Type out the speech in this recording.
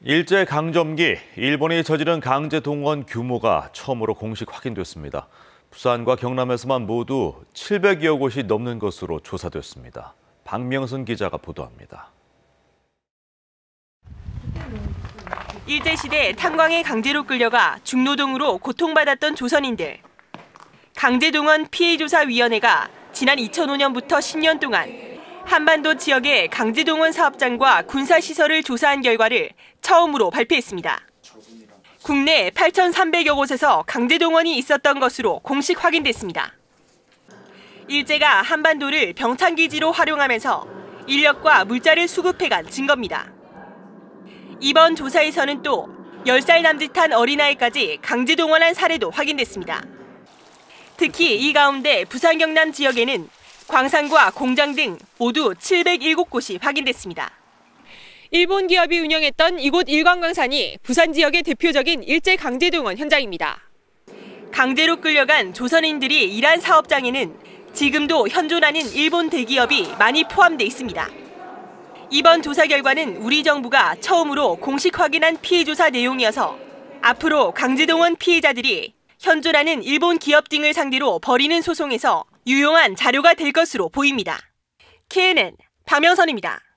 일제 강점기 일본이 저지른 강제 동원 규모가 처음으로 공식 확인됐습니다. 부산과 경남에서만 모두 700여 곳이 넘는 것으로 조사됐습니다. 박명선 기자가 보도합니다. 일제 시대 탄광에 강제로 끌려가 중노동으로 고통받았던 조선인들. 강제 동원 피해 조사 위원회가 지난 2005년부터 10년 동안 한반도 지역의 강제동원 사업장과 군사시설을 조사한 결과를 처음으로 발표했습니다. 국내 8,300여 곳에서 강제동원이 있었던 것으로 공식 확인됐습니다. 일제가 한반도를 병창기지로 활용하면서 인력과 물자를 수급해간 증거입니다. 이번 조사에서는 또 10살 남짓한 어린아이까지 강제동원한 사례도 확인됐습니다. 특히 이 가운데 부산 경남 지역에는 광산과 공장 등 모두 707곳이 확인됐습니다. 일본 기업이 운영했던 이곳 일광광산이 부산 지역의 대표적인 일제 강제동원 현장입니다. 강제로 끌려간 조선인들이 일한 사업장에는 지금도 현존하는 일본 대기업이 많이 포함돼 있습니다. 이번 조사 결과는 우리 정부가 처음으로 공식 확인한 피해 조사 내용이어서 앞으로 강제동원 피해자들이 현존하는 일본 기업 등을 상대로 벌이는 소송에서 유용한 자료가 될 것으로 보입니다. KNN 박명선입니다.